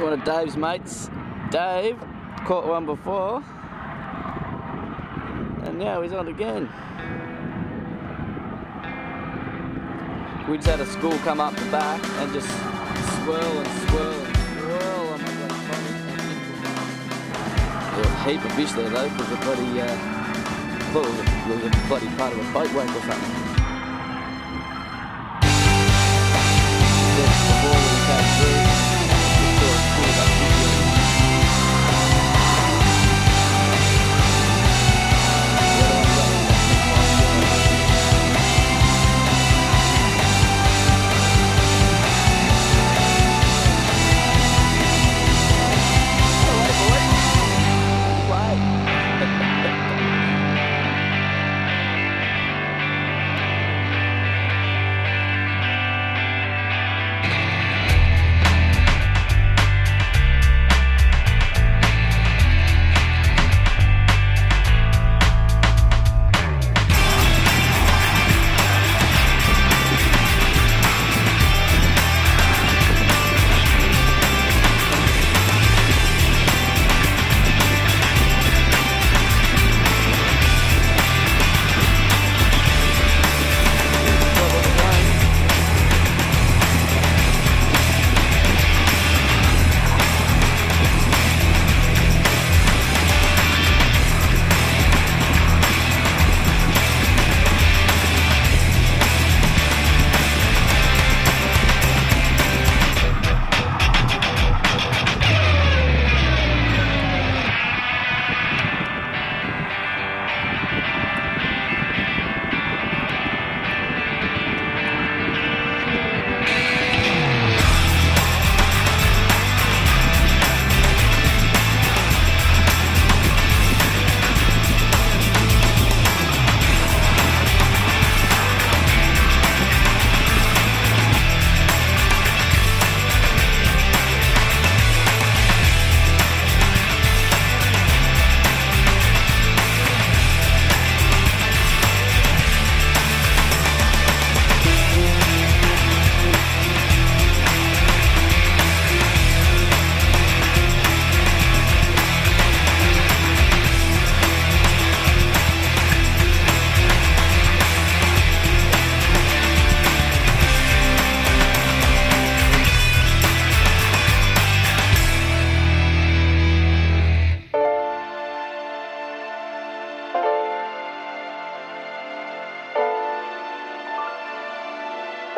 one of Dave's mates. Dave caught one before, and now he's on again. We just had a school come up the back and just swirl and swirl and swirl the bloody pond. A heap of fish there though, because the bloody, uh, it was a bloody part of a boat wake or something.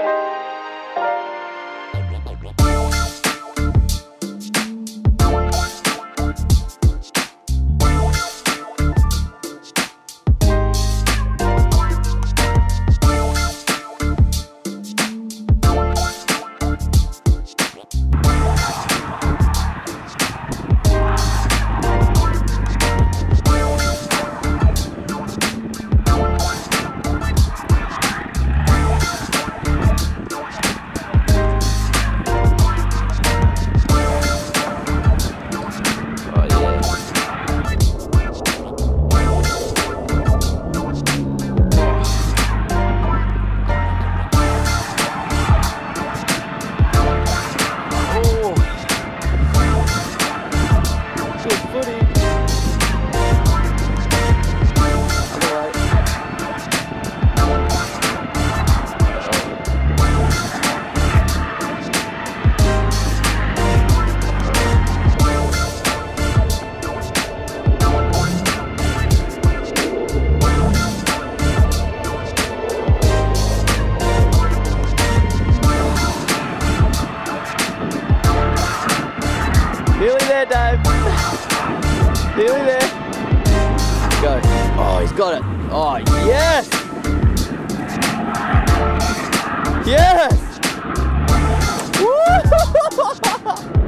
Oh Dave. Nearly there. Go. Oh, he's got it. Oh, yes. Yes. Woo!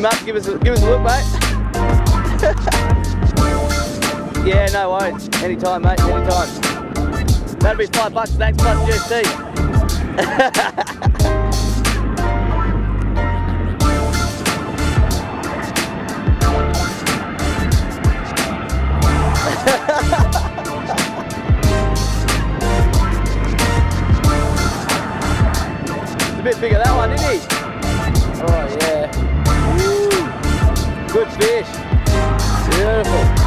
him up, give us a, give us a look, mate. yeah, no worries. Anytime, mate, anytime. That'd be five bucks, thanks, plus GST. it's a bit bigger that one, isn't he? Oh yeah good fish. Beautiful.